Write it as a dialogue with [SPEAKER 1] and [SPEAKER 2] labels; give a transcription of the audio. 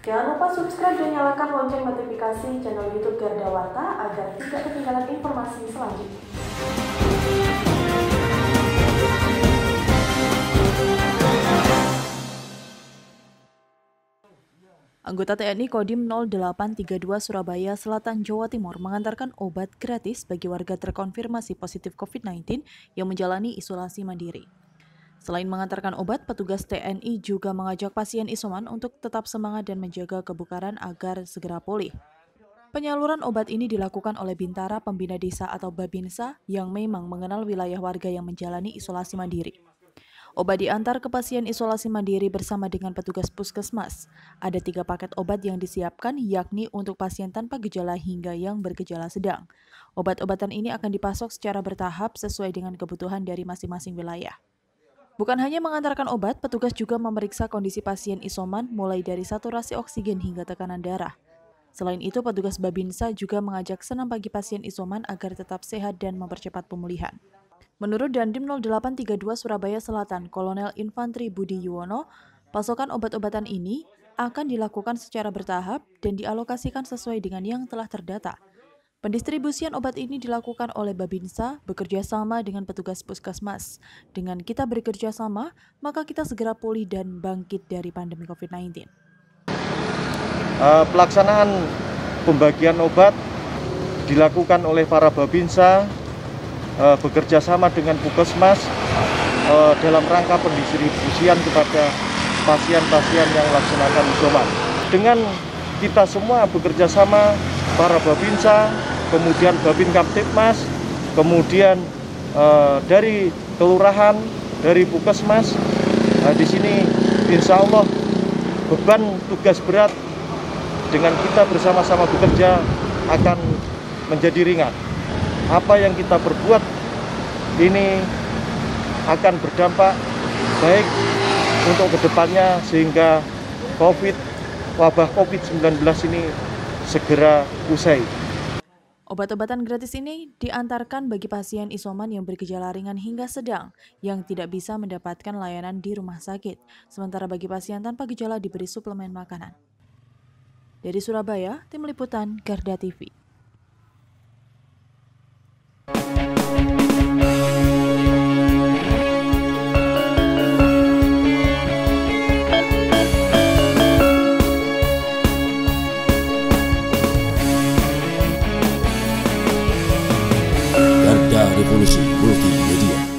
[SPEAKER 1] Jangan lupa subscribe dan nyalakan lonceng notifikasi channel YouTube Garda Warta agar tidak ketinggalan informasi selanjutnya.
[SPEAKER 2] Anggota TNI Kodim 0832 Surabaya Selatan Jawa Timur mengantarkan obat gratis bagi warga terkonfirmasi positif COVID-19 yang menjalani isolasi mandiri. Selain mengantarkan obat, petugas TNI juga mengajak pasien isoman untuk tetap semangat dan menjaga kebukaran agar segera pulih. Penyaluran obat ini dilakukan oleh Bintara Pembina Desa atau Babinsa yang memang mengenal wilayah warga yang menjalani isolasi mandiri. Obat diantar ke pasien isolasi mandiri bersama dengan petugas puskesmas. Ada tiga paket obat yang disiapkan, yakni untuk pasien tanpa gejala hingga yang bergejala sedang. Obat-obatan ini akan dipasok secara bertahap sesuai dengan kebutuhan dari masing-masing wilayah. Bukan hanya mengantarkan obat, petugas juga memeriksa kondisi pasien isoman mulai dari saturasi oksigen hingga tekanan darah. Selain itu, petugas Babinsa juga mengajak senam bagi pasien isoman agar tetap sehat dan mempercepat pemulihan. Menurut Dandim 0832 Surabaya Selatan, Kolonel Infantri Budi Yuwono, pasokan obat-obatan ini akan dilakukan secara bertahap dan dialokasikan sesuai dengan yang telah terdata. Pendistribusian obat ini dilakukan oleh Babinsa bekerja sama dengan petugas puskesmas. Dengan kita bekerja sama, maka kita segera pulih dan bangkit dari pandemi COVID-19.
[SPEAKER 3] Uh, pelaksanaan pembagian obat dilakukan oleh para Babinsa uh, bekerja sama dengan Puskesmas uh, dalam rangka pendistribusian kepada pasien-pasien yang melaksanakan isoman. Dengan kita semua bekerja sama para Babinsa, kemudian Babin Kaptipmas, kemudian uh, dari kelurahan, dari Puskesmas, uh, di sini insya Allah beban tugas berat dengan kita bersama-sama bekerja akan menjadi ringan. Apa yang kita perbuat ini akan berdampak baik untuk ke depannya sehingga COVID, wabah COVID-19 ini segera usai.
[SPEAKER 2] Obat-obatan gratis ini diantarkan bagi pasien isoman yang bergejala ringan hingga sedang yang tidak bisa mendapatkan layanan di rumah sakit, sementara bagi pasien tanpa gejala diberi suplemen makanan. Dari Surabaya, Tim Liputan Garda TV. Revolution media